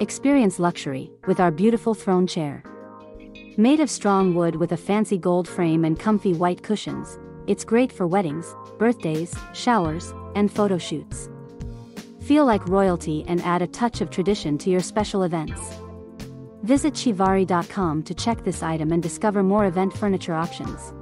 Experience luxury with our beautiful throne chair. Made of strong wood with a fancy gold frame and comfy white cushions, it's great for weddings, birthdays, showers, and photo shoots. Feel like royalty and add a touch of tradition to your special events. Visit chivari.com to check this item and discover more event furniture options.